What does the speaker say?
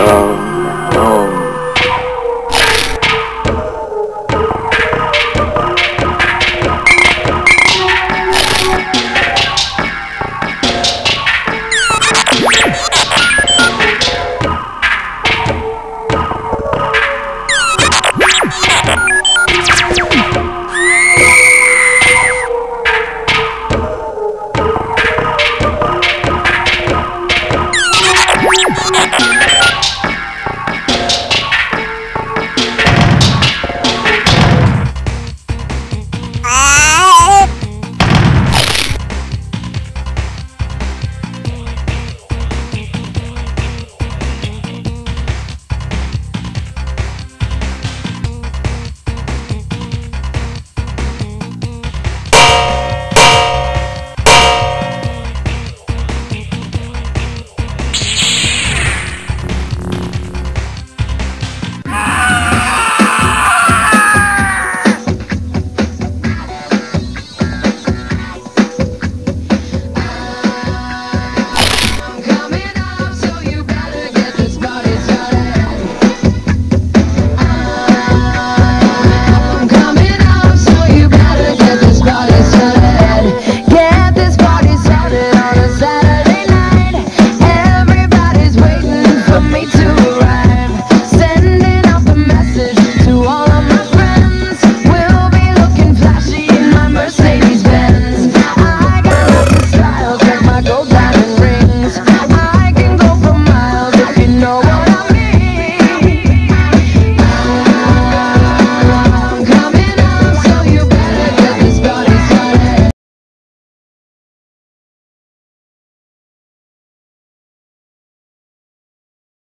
Um,